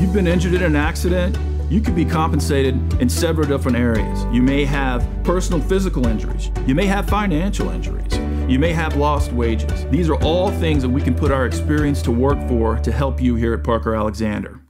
you've been injured in an accident, you could be compensated in several different areas. You may have personal physical injuries. You may have financial injuries. You may have lost wages. These are all things that we can put our experience to work for to help you here at Parker Alexander.